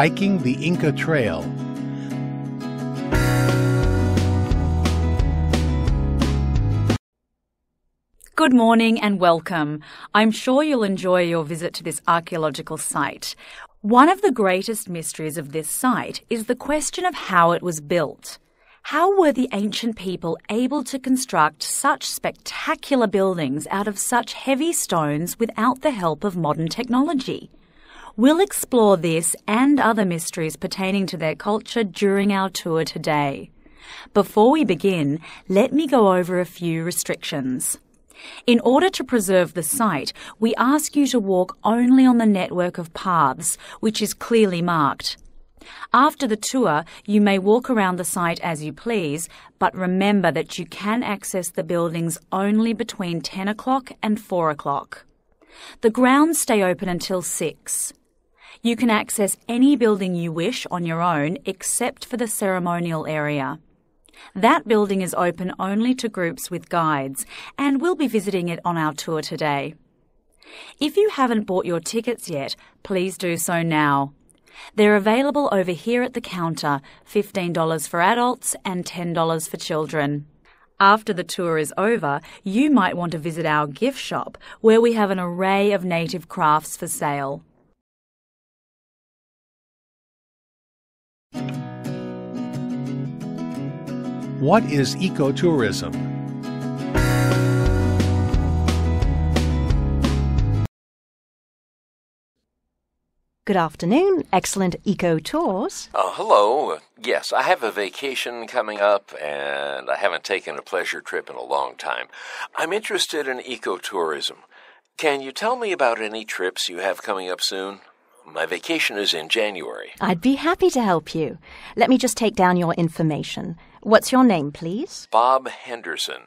hiking the Inca Trail. Good morning and welcome. I'm sure you'll enjoy your visit to this archaeological site. One of the greatest mysteries of this site is the question of how it was built. How were the ancient people able to construct such spectacular buildings out of such heavy stones without the help of modern technology? We'll explore this and other mysteries pertaining to their culture during our tour today. Before we begin, let me go over a few restrictions. In order to preserve the site, we ask you to walk only on the network of paths, which is clearly marked. After the tour, you may walk around the site as you please, but remember that you can access the buildings only between 10 o'clock and 4 o'clock. The grounds stay open until 6. You can access any building you wish on your own except for the ceremonial area. That building is open only to groups with guides, and we'll be visiting it on our tour today. If you haven't bought your tickets yet, please do so now. They're available over here at the counter $15 for adults and $10 for children. After the tour is over, you might want to visit our gift shop where we have an array of native crafts for sale. What is ecotourism? Good afternoon, excellent eco tours. Oh, hello. Yes, I have a vacation coming up, and I haven't taken a pleasure trip in a long time. I'm interested in ecotourism. Can you tell me about any trips you have coming up soon? My vacation is in January. I'd be happy to help you. Let me just take down your information. What's your name, please? Bob Henderson.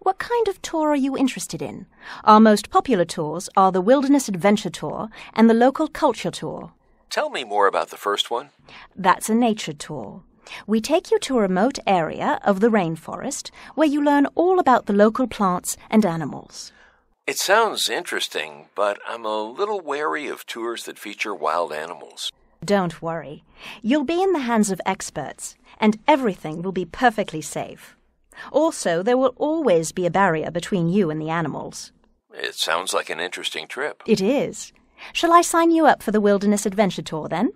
What kind of tour are you interested in? Our most popular tours are the Wilderness Adventure Tour and the Local Culture Tour. Tell me more about the first one. That's a nature tour. We take you to a remote area of the rainforest where you learn all about the local plants and animals. It sounds interesting, but I'm a little wary of tours that feature wild animals. Don't worry. You'll be in the hands of experts, and everything will be perfectly safe. Also, there will always be a barrier between you and the animals. It sounds like an interesting trip. It is. Shall I sign you up for the Wilderness Adventure Tour then?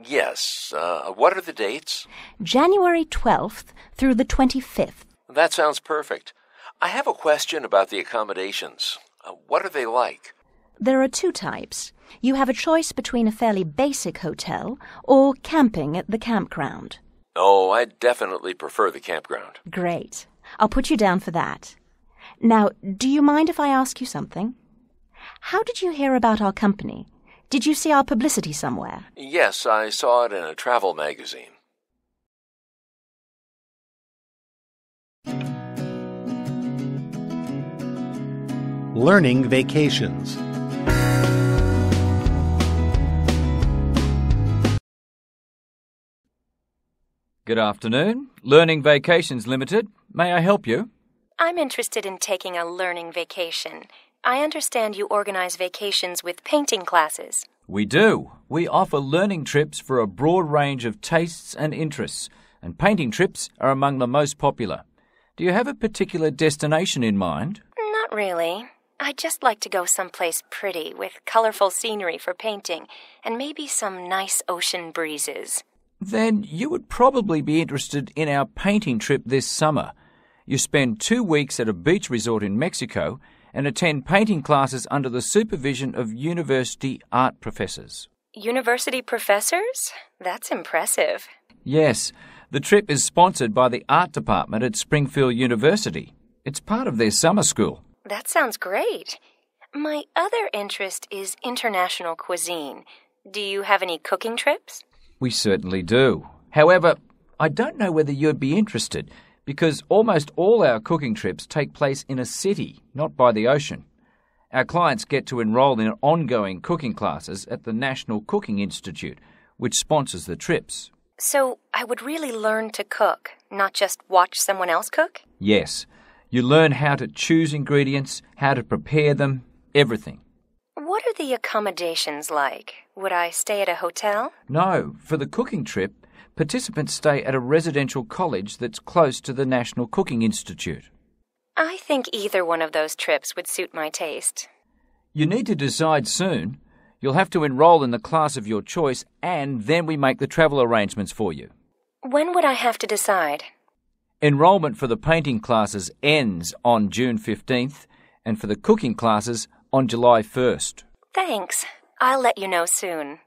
Yes. Uh, what are the dates? January 12th through the 25th. That sounds perfect. I have a question about the accommodations. Uh, what are they like? There are two types. You have a choice between a fairly basic hotel or camping at the campground. Oh, I definitely prefer the campground. Great. I'll put you down for that. Now, do you mind if I ask you something? How did you hear about our company? Did you see our publicity somewhere? Yes, I saw it in a travel magazine. Learning vacations. Good afternoon. Learning Vacations Limited. May I help you? I'm interested in taking a learning vacation. I understand you organize vacations with painting classes. We do. We offer learning trips for a broad range of tastes and interests, and painting trips are among the most popular. Do you have a particular destination in mind? Not really. I'd just like to go someplace pretty with colorful scenery for painting and maybe some nice ocean breezes. Then you would probably be interested in our painting trip this summer. You spend two weeks at a beach resort in Mexico and attend painting classes under the supervision of university art professors. University professors? That's impressive. Yes, the trip is sponsored by the art department at Springfield University. It's part of their summer school. That sounds great. My other interest is international cuisine. Do you have any cooking trips? We certainly do. However, I don't know whether you'd be interested because almost all our cooking trips take place in a city, not by the ocean. Our clients get to enrol in ongoing cooking classes at the National Cooking Institute, which sponsors the trips. So I would really learn to cook, not just watch someone else cook? Yes, you learn how to choose ingredients, how to prepare them, everything. What are the accommodations like? Would I stay at a hotel? No, for the cooking trip, participants stay at a residential college that's close to the National Cooking Institute. I think either one of those trips would suit my taste. You need to decide soon. You'll have to enroll in the class of your choice, and then we make the travel arrangements for you. When would I have to decide? Enrolment for the painting classes ends on June 15th, and for the cooking classes on July 1st. Thanks. I'll let you know soon.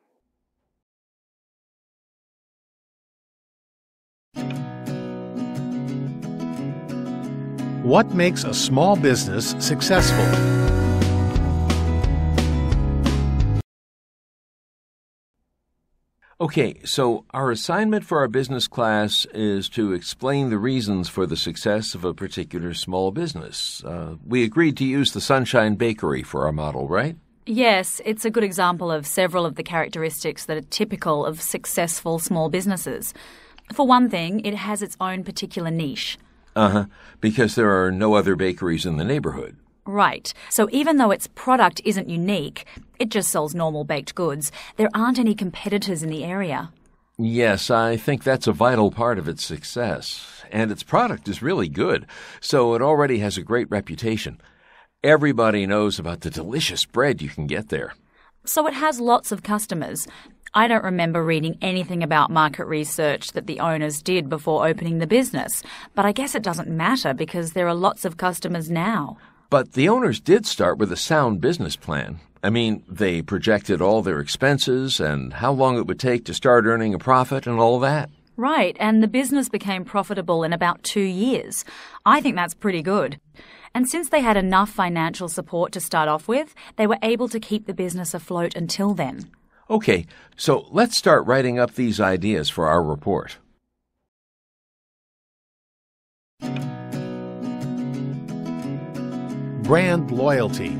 What makes a small business successful? Okay, so our assignment for our business class is to explain the reasons for the success of a particular small business. Uh, we agreed to use the Sunshine Bakery for our model, right? Yes, it's a good example of several of the characteristics that are typical of successful small businesses. For one thing, it has its own particular niche. Uh huh. Because there are no other bakeries in the neighborhood. Right. So even though its product isn't unique, it just sells normal baked goods, there aren't any competitors in the area. Yes, I think that's a vital part of its success. And its product is really good, so it already has a great reputation. Everybody knows about the delicious bread you can get there. So it has lots of customers. I don't remember reading anything about market research that the owners did before opening the business, but I guess it doesn't matter because there are lots of customers now. But the owners did start with a sound business plan. I mean, they projected all their expenses and how long it would take to start earning a profit and all that. Right, and the business became profitable in about two years. I think that's pretty good. And since they had enough financial support to start off with, they were able to keep the business afloat until then. Okay, so let's start writing up these ideas for our report. Brand loyalty.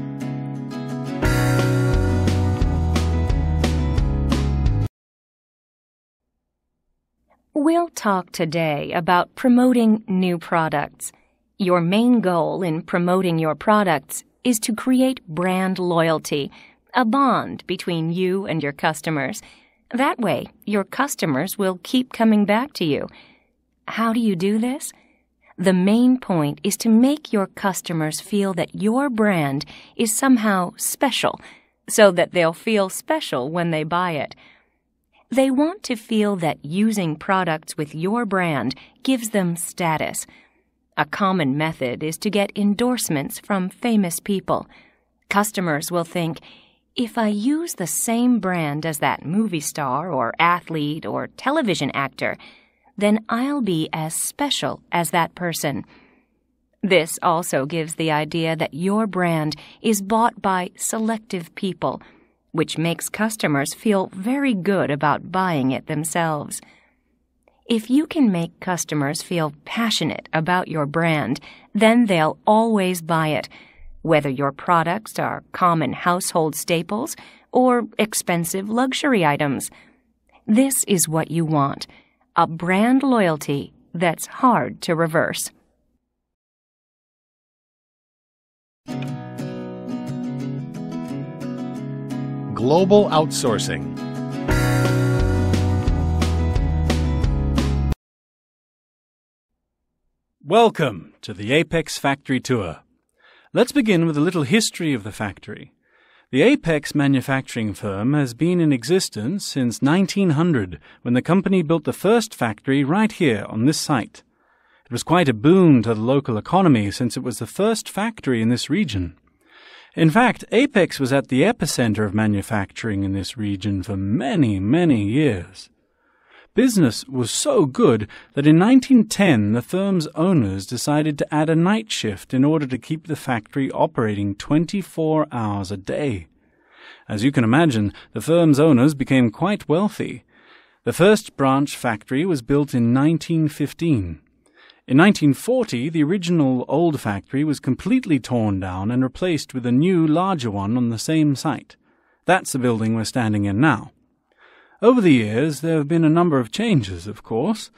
We'll talk today about promoting new products. Your main goal in promoting your products is to create brand loyalty, a bond between you and your customers. That way, your customers will keep coming back to you. How do you do this? The main point is to make your customers feel that your brand is somehow special, so that they'll feel special when they buy it. They want to feel that using products with your brand gives them status. A common method is to get endorsements from famous people. Customers will think, if I use the same brand as that movie star or athlete or television actor, then I'll be as special as that person. This also gives the idea that your brand is bought by selective people which makes customers feel very good about buying it themselves. If you can make customers feel passionate about your brand, then they'll always buy it, whether your products are common household staples or expensive luxury items. This is what you want a brand loyalty that's hard to reverse. Global outsourcing. Welcome to the Apex Factory Tour. Let's begin with a little history of the factory. The Apex manufacturing firm has been in existence since 1900 when the company built the first factory right here on this site. It was quite a boon to the local economy since it was the first factory in this region. In fact, Apex was at the epicenter of manufacturing in this region for many, many years. Business was so good that in 1910 the firm's owners decided to add a night shift in order to keep the factory operating 24 hours a day. As you can imagine, the firm's owners became quite wealthy. The first branch factory was built in 1915. In 1940, the original old factory was completely torn down and replaced with a new, larger one on the same site. That's the building we're standing in now. Over the years, there have been a number of changes, of course.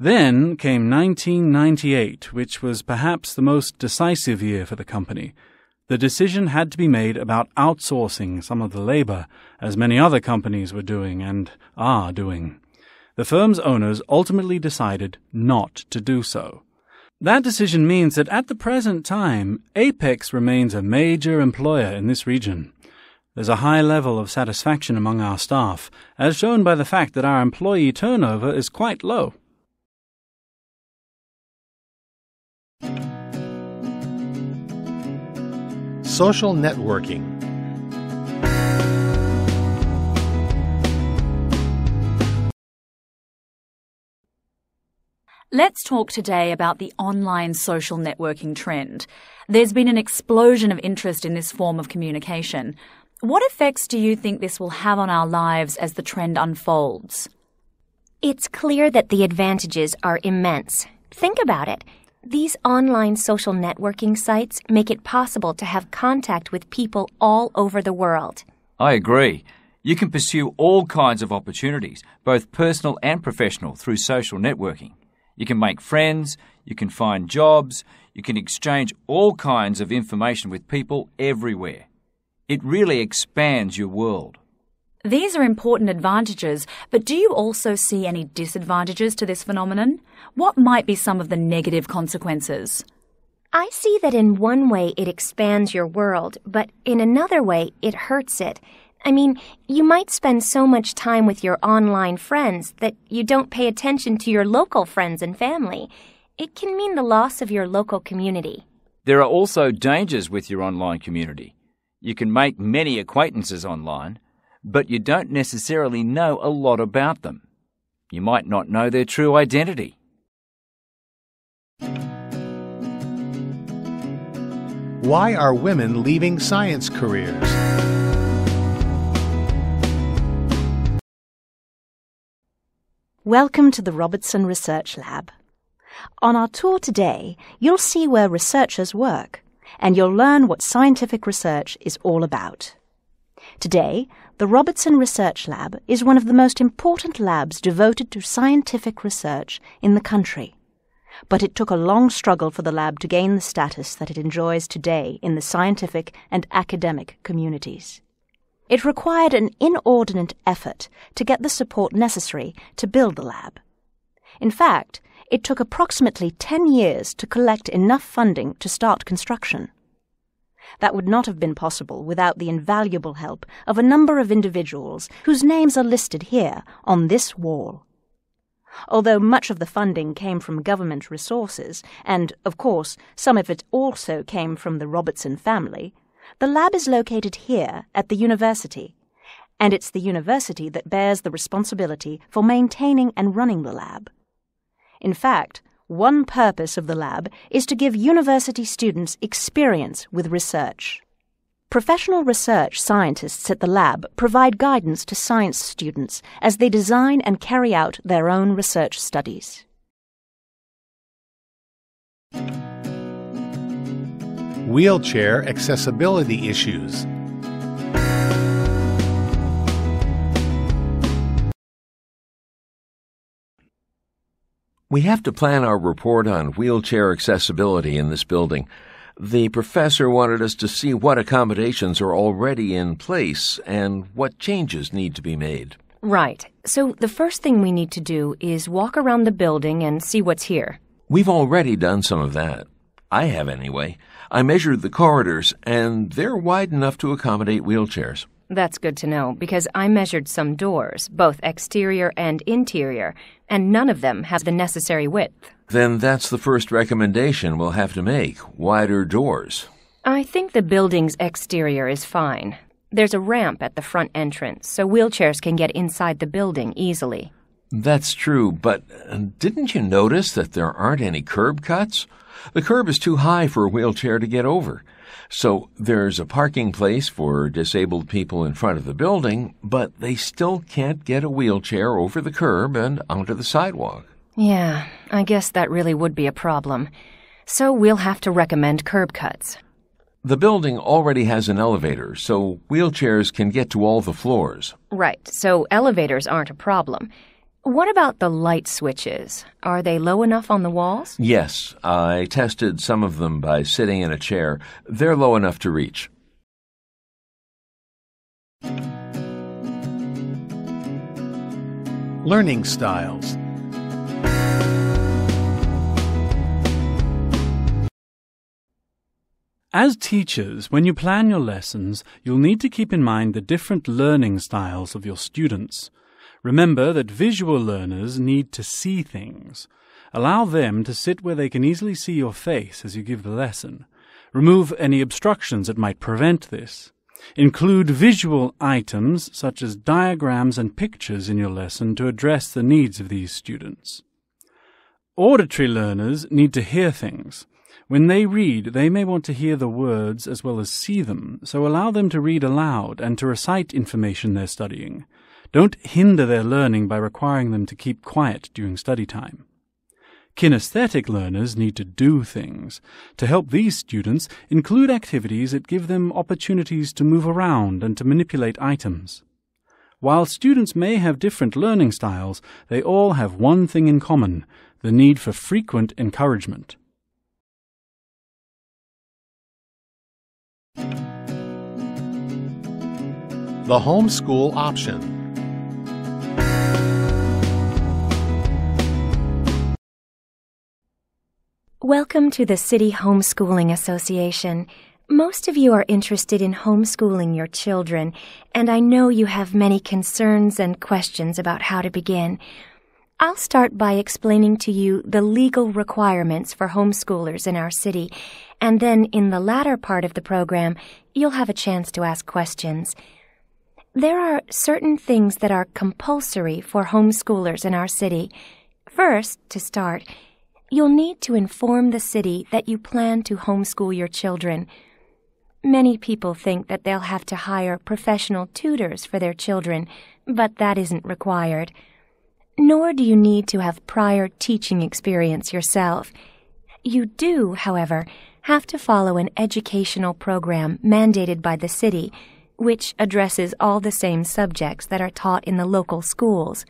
Then came 1998, which was perhaps the most decisive year for the company. the decision had to be made about outsourcing some of the labor, as many other companies were doing and are doing. The firm's owners ultimately decided not to do so. That decision means that at the present time, Apex remains a major employer in this region. There's a high level of satisfaction among our staff, as shown by the fact that our employee turnover is quite low. Social networking. Let's talk today about the online social networking trend. There's been an explosion of interest in this form of communication. What effects do you think this will have on our lives as the trend unfolds? It's clear that the advantages are immense. Think about it. These online social networking sites make it possible to have contact with people all over the world. I agree. You can pursue all kinds of opportunities, both personal and professional, through social networking. You can make friends, you can find jobs, you can exchange all kinds of information with people everywhere. It really expands your world. These are important advantages, but do you also see any disadvantages to this phenomenon? What might be some of the negative consequences? I see that in one way it expands your world, but in another way it hurts it. I mean, you might spend so much time with your online friends that you don't pay attention to your local friends and family. It can mean the loss of your local community. There are also dangers with your online community. You can make many acquaintances online, but you don't necessarily know a lot about them. You might not know their true identity. Why are women leaving science careers? Welcome to the Robertson Research Lab. On our tour today, you'll see where researchers work, and you'll learn what scientific research is all about. Today, the Robertson Research Lab is one of the most important labs devoted to scientific research in the country. But it took a long struggle for the lab to gain the status that it enjoys today in the scientific and academic communities. It required an inordinate effort to get the support necessary to build the lab. In fact, it took approximately 10 years to collect enough funding to start construction. That would not have been possible without the invaluable help of a number of individuals whose names are listed here on this wall. Although much of the funding came from government resources, and, of course, some of it also came from the Robertson family, the lab is located here at the university, and it's the university that bears the responsibility for maintaining and running the lab. In fact, one purpose of the lab is to give university students experience with research. Professional research scientists at the lab provide guidance to science students as they design and carry out their own research studies. Wheelchair accessibility issues. We have to plan our report on wheelchair accessibility in this building. The professor wanted us to see what accommodations are already in place and what changes need to be made. Right. So the first thing we need to do is walk around the building and see what's here. We've already done some of that. I have anyway. I measured the corridors, and they're wide enough to accommodate wheelchairs. That's good to know because I measured some doors, both exterior and interior, and none of them has the necessary width. Then that's the first recommendation we'll have to make wider doors. I think the building's exterior is fine. There's a ramp at the front entrance, so wheelchairs can get inside the building easily. That's true, but uh, didn't you notice that there aren't any curb cuts? The curb is too high for a wheelchair to get over. So there's a parking place for disabled people in front of the building, but they still can't get a wheelchair over the curb and onto the sidewalk. Yeah, I guess that really would be a problem. So we'll have to recommend curb cuts. The building already has an elevator, so wheelchairs can get to all the floors. Right, so elevators aren't a problem. What about the light switches? Are they low enough on the walls? Yes, I tested some of them by sitting in a chair. They're low enough to reach. Learning styles. As teachers, when you plan your lessons, you'll need to keep in mind the different learning styles of your students. Remember that visual learners need to see things. Allow them to sit where they can easily see your face as you give the lesson. Remove any obstructions that might prevent this. Include visual items such as diagrams and pictures in your lesson to address the needs of these students. Auditory learners need to hear things. When they read, they may want to hear the words as well as see them, so allow them to read aloud and to recite information they're studying. Don't hinder their learning by requiring them to keep quiet during study time. Kinesthetic learners need to do things. To help these students, include activities that give them opportunities to move around and to manipulate items. While students may have different learning styles, they all have one thing in common the need for frequent encouragement. The homeschool option. Welcome to the City Homeschooling Association. Most of you are interested in homeschooling your children, and I know you have many concerns and questions about how to begin. I'll start by explaining to you the legal requirements for homeschoolers in our city, and then in the latter part of the program, you'll have a chance to ask questions. There are certain things that are compulsory for homeschoolers in our city. First, to start, you'll need to inform the city that you plan to homeschool your children. Many people think that they'll have to hire professional tutors for their children, but that isn't required. Nor do you need to have prior teaching experience yourself. You do, however, have to follow an educational program mandated by the city, which addresses all the same subjects that are taught in the local schools.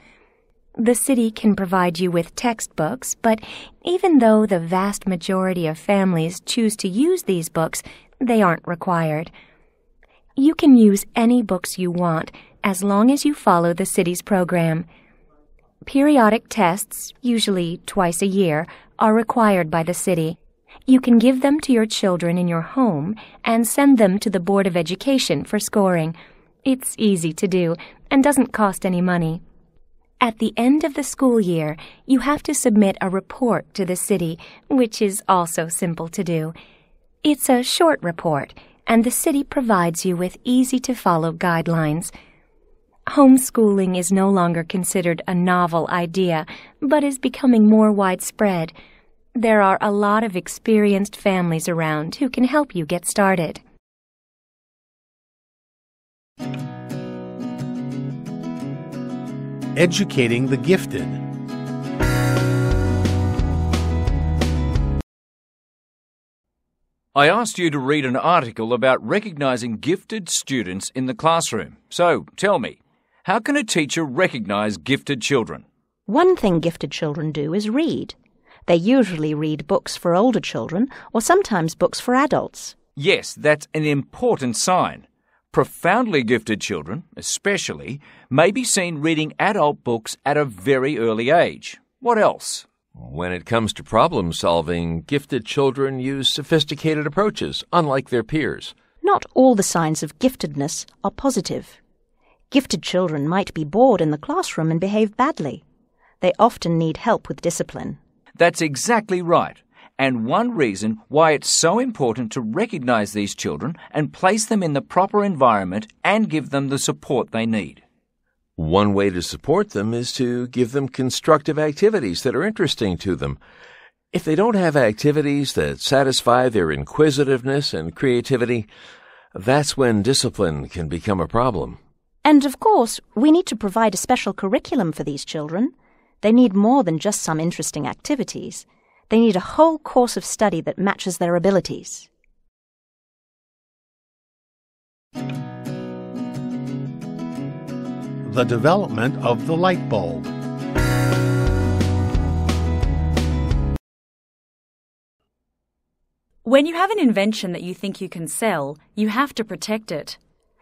The city can provide you with textbooks, but even though the vast majority of families choose to use these books, they aren't required. You can use any books you want as long as you follow the city's program. Periodic tests, usually twice a year, are required by the city. You can give them to your children in your home and send them to the Board of Education for scoring. It's easy to do and doesn't cost any money. At the end of the school year, you have to submit a report to the city, which is also simple to do. It's a short report, and the city provides you with easy to follow guidelines. Homeschooling is no longer considered a novel idea, but is becoming more widespread. There are a lot of experienced families around who can help you get started. Educating the gifted. I asked you to read an article about recognizing gifted students in the classroom. So, tell me, how can a teacher recognize gifted children? One thing gifted children do is read. They usually read books for older children or sometimes books for adults. Yes, that's an important sign. Profoundly gifted children, especially, may be seen reading adult books at a very early age. What else? When it comes to problem solving, gifted children use sophisticated approaches, unlike their peers. Not all the signs of giftedness are positive. Gifted children might be bored in the classroom and behave badly. They often need help with discipline. That's exactly right. And one reason why it's so important to recognize these children and place them in the proper environment and give them the support they need. One way to support them is to give them constructive activities that are interesting to them. If they don't have activities that satisfy their inquisitiveness and creativity, that's when discipline can become a problem. And of course, we need to provide a special curriculum for these children. They need more than just some interesting activities. They need a whole course of study that matches their abilities. The development of the light bulb. When you have an invention that you think you can sell, you have to protect it.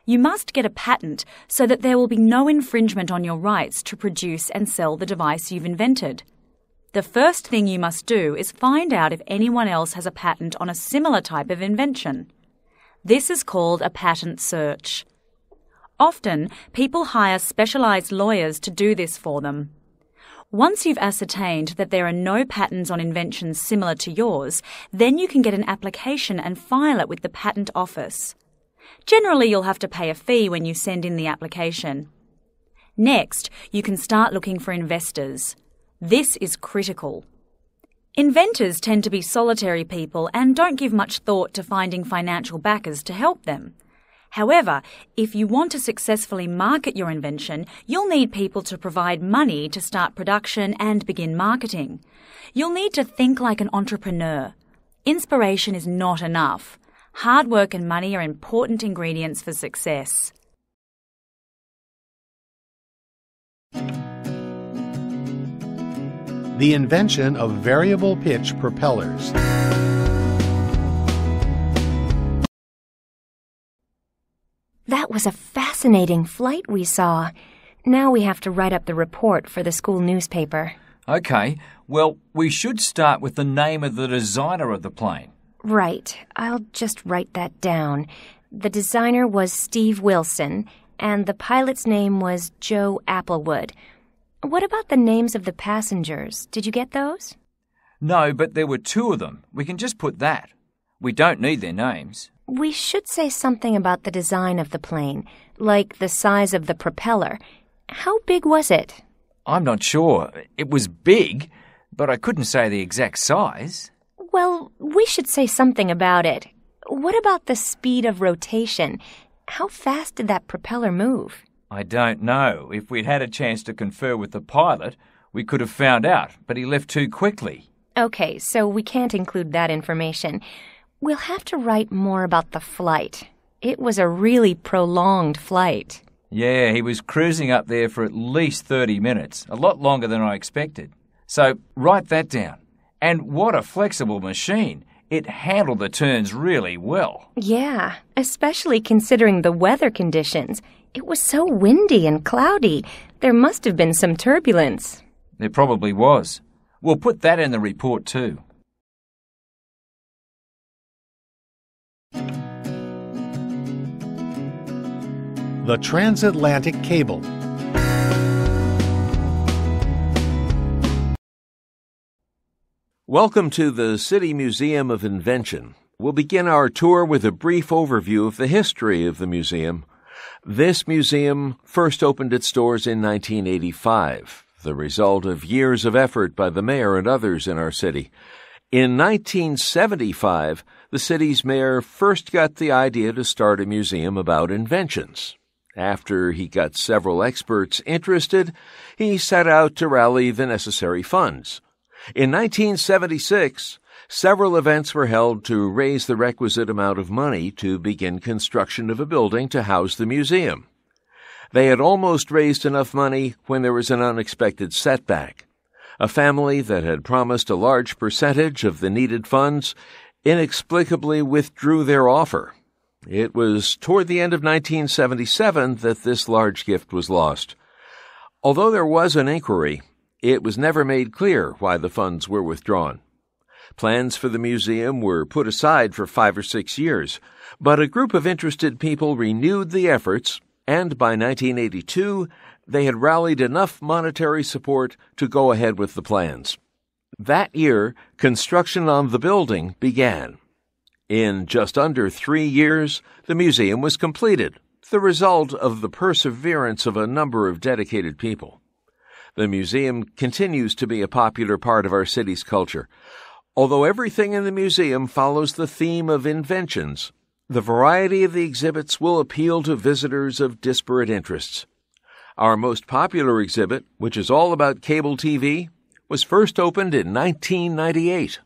You must get a patent so that there will be no infringement on your rights to produce and sell the device you've invented. The first thing you must do is find out if anyone else has a patent on a similar type of invention. This is called a patent search. Often, people hire specialised lawyers to do this for them. Once you've ascertained that there are no patents on inventions similar to yours, then you can get an application and file it with the Patent Office. Generally, you'll have to pay a fee when you send in the application. Next, you can start looking for investors. This is critical. Inventors tend to be solitary people and don't give much thought to finding financial backers to help them. However, if you want to successfully market your invention, you'll need people to provide money to start production and begin marketing. You'll need to think like an entrepreneur. Inspiration is not enough. Hard work and money are important ingredients for success. The invention of variable pitch propellers. That was a fascinating flight we saw. Now we have to write up the report for the school newspaper. Okay, well, we should start with the name of the designer of the plane. Right. I'll just write that down. The designer was Steve Wilson, and the pilot's name was Joe Applewood. What about the names of the passengers? Did you get those? No, but there were two of them. We can just put that. We don't need their names. We should say something about the design of the plane, like the size of the propeller. How big was it? I'm not sure. It was big, but I couldn't say the exact size. Well, we should say something about it. What about the speed of rotation? How fast did that propeller move? I don't know. If we'd had a chance to confer with the pilot, we could have found out, but he left too quickly. Okay, so we can't include that information. We'll have to write more about the flight. It was a really prolonged flight. Yeah, he was cruising up there for at least 30 minutes, a lot longer than I expected. So write that down. And what a flexible machine. It handled the turns really well. Yeah, especially considering the weather conditions. It was so windy and cloudy. There must have been some turbulence. There probably was. We'll put that in the report too. The transatlantic cable. Welcome to the City Museum of Invention. We'll begin our tour with a brief overview of the history of the museum. This museum first opened its doors in 1985, the result of years of effort by the mayor and others in our city. In 1975, the city's mayor first got the idea to start a museum about inventions. After he got several experts interested, he set out to rally the necessary funds. In 1976, several events were held to raise the requisite amount of money to begin construction of a building to house the museum. They had almost raised enough money when there was an unexpected setback. A family that had promised a large percentage of the needed funds inexplicably withdrew their offer. It was toward the end of 1977 that this large gift was lost. Although there was an inquiry, it was never made clear why the funds were withdrawn. Plans for the museum were put aside for five or six years, but a group of interested people renewed the efforts, and by 1982, they had rallied enough monetary support to go ahead with the plans. That year, construction on the building began. In just under three years, the museum was completed, the result of the perseverance of a number of dedicated people. The museum continues to be a popular part of our city's culture. Although everything in the museum follows the theme of inventions, the variety of the exhibits will appeal to visitors of disparate interests. Our most popular exhibit, which is all about cable TV, was first opened in 1998.